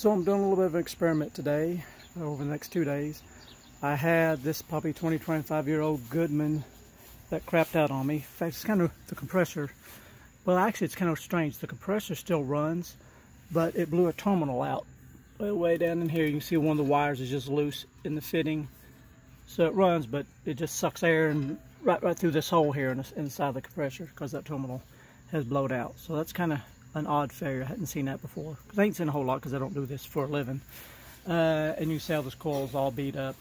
So I'm doing a little bit of an experiment today, over the next two days. I had this probably 20, 25 year old Goodman that crapped out on me. In fact, it's kind of the compressor. Well, actually, it's kind of strange. The compressor still runs, but it blew a terminal out. Way down in here, you can see one of the wires is just loose in the fitting. So it runs, but it just sucks air and right right through this hole here in the, inside the compressor because that terminal has blowed out. So that's kind of an odd failure. I hadn't seen that before. Cause I ain't seen a whole lot because I don't do this for a living. Uh, and you how this coil's all beat up.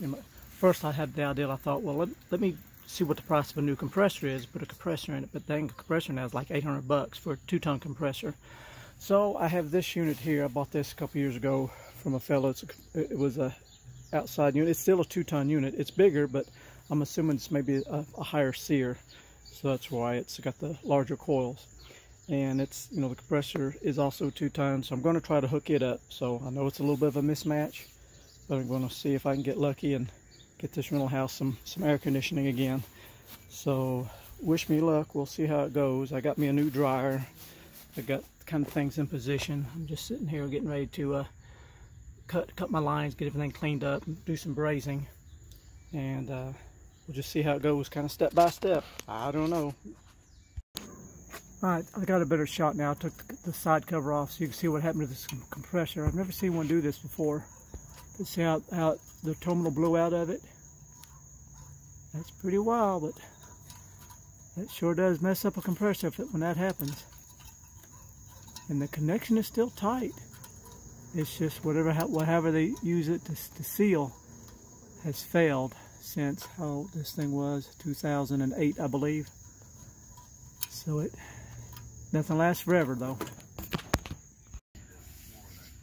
First I had the idea, I thought, well, let, let me see what the price of a new compressor is, put a compressor in it. But dang, a compressor now is like 800 bucks for a two-ton compressor. So I have this unit here. I bought this a couple years ago from a fellow. A, it was a outside unit. It's still a two-ton unit. It's bigger, but I'm assuming it's maybe a, a higher SEER. So that's why it's got the larger coils and it's you know the compressor is also two tons so I'm going to try to hook it up. So I know it's a little bit of a mismatch but I'm going to see if I can get lucky and get this rental house some some air conditioning again. So wish me luck. We'll see how it goes. I got me a new dryer. I got kind of things in position. I'm just sitting here getting ready to uh, cut cut my lines get everything cleaned up do some brazing and uh, we'll just see how it goes kind of step by step. I don't know Alright, I got a better shot now. I took the side cover off so you can see what happened to this compressor. I've never seen one do this before. You see how, how the terminal blew out of it? That's pretty wild, but that sure does mess up a compressor when that happens. And the connection is still tight. It's just whatever, whatever they use it to, to seal has failed since, how this thing was, 2008, I believe. So it Nothing lasts forever though.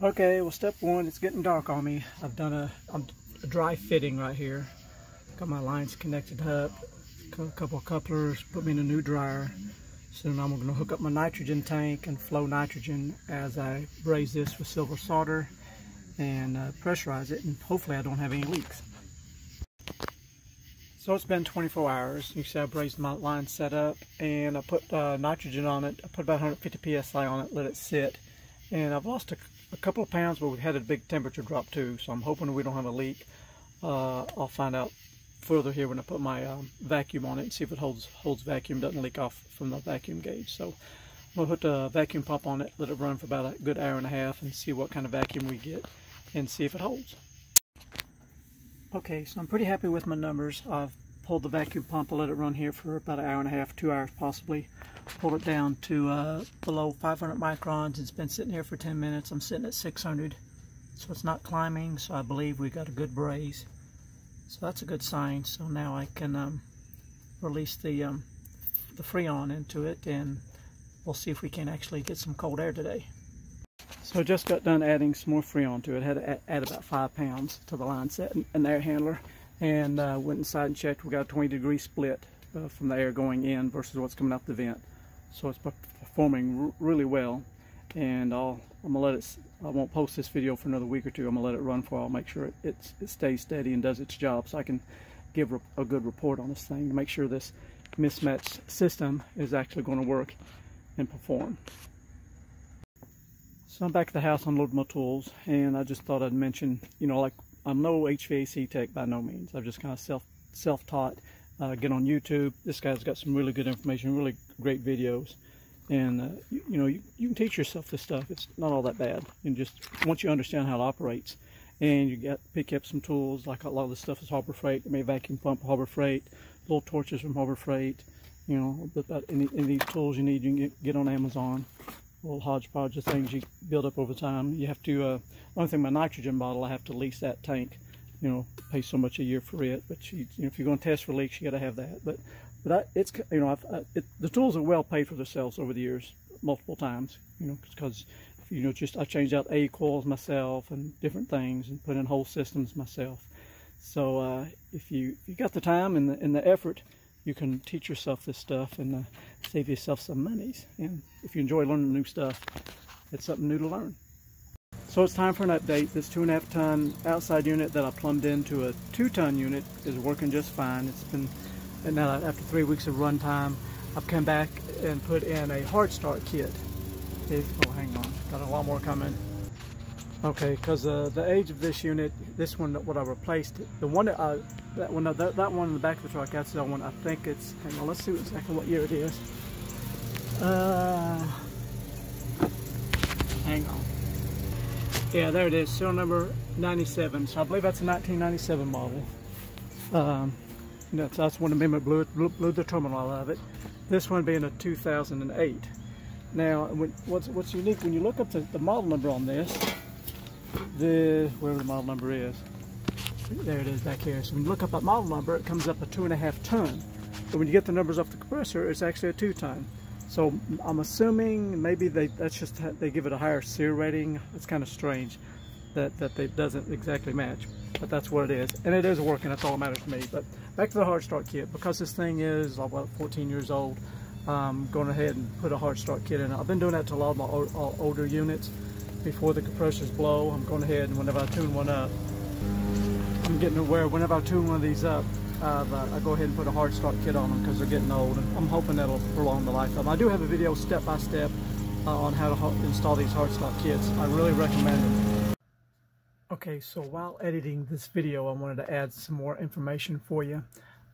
Okay, well step one, it's getting dark on me. I've done a, a dry fitting right here. Got my lines connected up, a couple of couplers, put me in a new dryer. So now I'm gonna hook up my nitrogen tank and flow nitrogen as I braze this with silver solder and uh, pressurize it and hopefully I don't have any leaks. So it's been 24 hours. You see I've raised my line set up and I put uh, nitrogen on it. I put about 150 psi on it, let it sit. And I've lost a, a, couple of pounds, but we've had a big temperature drop too. So I'm hoping we don't have a leak. Uh, I'll find out further here when I put my um, vacuum on it and see if it holds holds vacuum, doesn't leak off from the vacuum gauge. So we'll put a vacuum pump on it, let it run for about a good hour and a half and see what kind of vacuum we get and see if it holds. Okay, so I'm pretty happy with my numbers. I've pulled the vacuum pump, I let it run here for about an hour and a half, two hours possibly. Pulled it down to uh, below 500 microns. It's been sitting here for 10 minutes. I'm sitting at 600, so it's not climbing, so I believe we got a good braze. So that's a good sign. So now I can um, release the, um, the Freon into it and we'll see if we can actually get some cold air today. So just got done adding some more Freon to it. Had to add about five pounds to the line set and air handler. And uh, went inside and checked. We got a 20 degree split uh, from the air going in versus what's coming out the vent. So it's performing really well. And I'll, I'm gonna let it, I won't post this video for another week or two. I'm gonna let it run for a while, make sure it, it stays steady and does its job so I can give a good report on this thing to make sure this mismatched system is actually going to work and perform. So I'm back at the house unloading my tools and I just thought I'd mention, you know, like I'm no HVAC tech by no means. I've just kind of self self-taught. Uh, get on YouTube. This guy's got some really good information, really great videos. And, uh, you, you, know, you, you, can teach yourself this stuff. It's not all that bad. And just once you understand how it operates, and you get pick up some tools, like a lot of this stuff is Harbor Freight. I mean, vacuum pump, Harbor Freight, little torches from Harbor Freight. You know, about any, any of these tools you need, you can get, get on Amazon little hodgepodge of things you build up over time. You have to, uh, only thing my nitrogen bottle, I have to lease that tank, you know, pay so much a year for it. But you, you know, if you're going to test for leaks, you got to have that. But, but I, it's, you know, I, it, the tools are well paid for themselves over the years, multiple times, you know, because, you know, just I changed out A coils myself and different things and put in whole systems myself. So uh, if you you got the time and the, and the effort, you can teach yourself this stuff and uh, save yourself some monies. And if you enjoy learning new stuff, it's something new to learn. So it's time for an update. This two and a half ton outside unit that I plumbed into a two ton unit is working just fine. It's been, and now after three weeks of runtime, I've come back and put in a hard start kit. oh, hang on, got a lot more coming. Okay, because uh, the age of this unit, this one, that what I replaced, the one that, that one, that, that one in the back of the truck, that's the one. I think it's. Hang on, let's see exactly what year it is. Uh, hang on. Yeah, there it is, serial number 97. So I believe that's a 1997 model. Um, that's, that's the amendment blew, blew, blew the terminal out of it. This one being a 2008. Now, what's, what's unique, when you look up the, the model number on this, the, wherever the model number is, there it is back here. So when you look up that model number, it comes up a two and a half ton. But when you get the numbers off the compressor, it's actually a two ton. So I'm assuming maybe they that's just they give it a higher SEER rating. It's kind of strange that that it doesn't exactly match, but that's what it is, and it is working. That's all that matters to me. But back to the hard start kit because this thing is about 14 years old. I'm going ahead and put a hard start kit in. I've been doing that to a lot of my uh, older units before the compressors blow. I'm going ahead and whenever I tune one up, I'm getting aware whenever I tune one of these up, uh, I go ahead and put a hard start kit on them because they're getting old. And I'm hoping that'll prolong the life of them. I do have a video step by step uh, on how to install these hard start kits. I really recommend them. Okay, so while editing this video, I wanted to add some more information for you.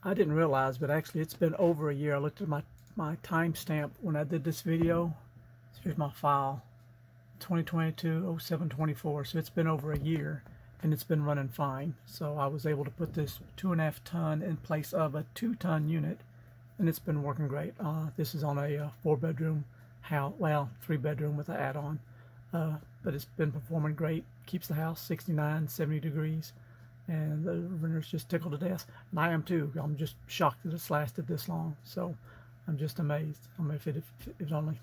I didn't realize, but actually it's been over a year. I looked at my, my timestamp when I did this video. Here's my file, 2022 0724. So it's been over a year and it's been running fine. So I was able to put this two and a half ton in place of a two ton unit and it's been working great. Uh, this is on a uh, four bedroom house, well, three bedroom with an add-on, uh, but it's been performing great. Keeps the house 69, 70 degrees and the renter's just tickled to death. And I am too. I'm just shocked that it's lasted this long. So I'm just amazed. I mean, if it, if it only,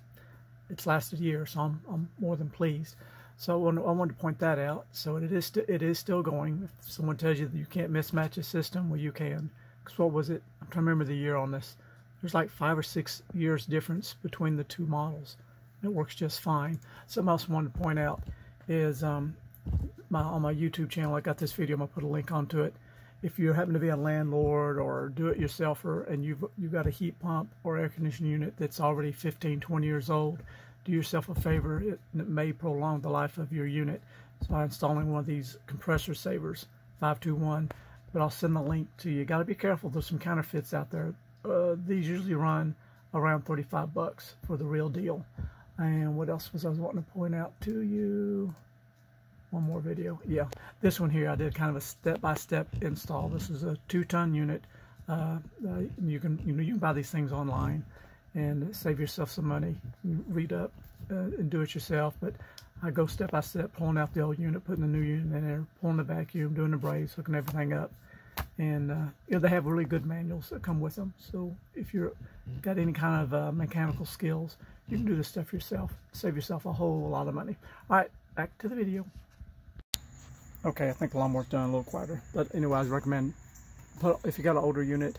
it's lasted a year, so I'm, I'm more than pleased. So I wanted to point that out. So it is it is still going. If someone tells you that you can't mismatch a system, well, you can. Because what was it? I'm trying to remember the year on this. There's like five or six years difference between the two models. It works just fine. Something else I wanted to point out is um, my, on my YouTube channel, I got this video. I'm gonna put a link onto it. If you happen to be a landlord or do-it-yourselfer and you've you've got a heat pump or air conditioning unit that's already 15, 20 years old, do yourself a favor. It, it may prolong the life of your unit by installing one of these compressor savers, 521. But I'll send the link to you. Got to be careful. There's some counterfeits out there. Uh, these usually run around 35 bucks for the real deal. And what else was I wanting to point out to you? One more video. Yeah, this one here I did kind of a step-by-step -step install. This is a two-ton unit. Uh, uh, you can you know you can buy these things online and save yourself some money. read up uh, and do it yourself. But I go step by step, pulling out the old unit, putting the new unit in there, pulling the vacuum, doing the brazed, hooking everything up. And uh, you know, they have really good manuals that come with them. So if you've got any kind of uh, mechanical skills, you can do this stuff yourself. Save yourself a whole lot of money. All right, back to the video. Okay, I think the lawnmower's done a little quieter. But anyway, I recommend, put, if you got an older unit,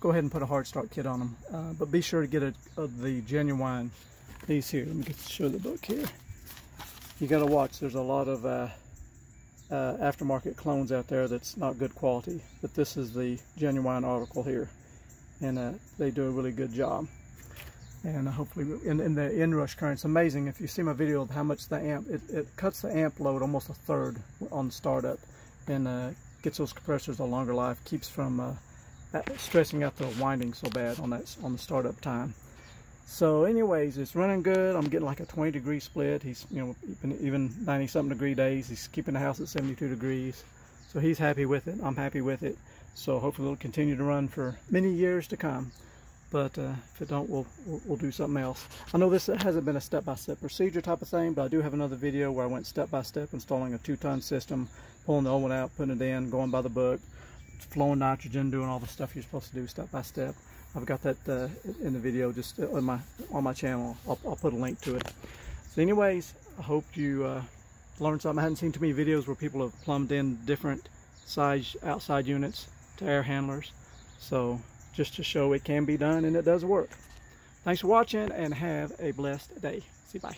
go ahead and put a hard start kit on them. Uh, but be sure to get a, a, the genuine, these here. Let me get, show the book here. You got to watch. There's a lot of uh, uh, aftermarket clones out there that's not good quality. But this is the genuine article here. And uh, they do a really good job. And hopefully, in, in the inrush current, it's amazing. If you see my video of how much the amp, it, it cuts the amp load almost a third on startup. And uh, gets those compressors a longer life, keeps from uh, stressing out the winding so bad on that on the startup time. So anyways, it's running good. I'm getting like a 20 degree split. He's, you know, even 90 something degree days. He's keeping the house at 72 degrees. So he's happy with it. I'm happy with it. So hopefully it'll continue to run for many years to come. But uh, if it don't, we'll, we'll, do something else. I know this hasn't been a step-by-step -step procedure type of thing, but I do have another video where I went step-by-step -step installing a two-ton system, pulling the old one out, putting it in, going by the book, flowing nitrogen, doing all the stuff you're supposed to do step by step. I've got that uh, in the video just on my on my channel. I'll, I'll, put a link to it. So anyways, I hope you uh, learned something. I hadn't seen too many videos where people have plumbed in different size outside units to air handlers. So just to show it can be done and it does work. Thanks for watching and have a blessed day. See you, bye.